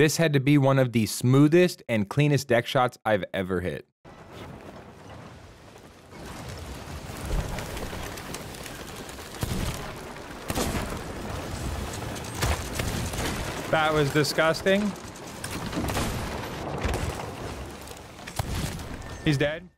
This had to be one of the smoothest and cleanest deck shots I've ever hit. That was disgusting. He's dead.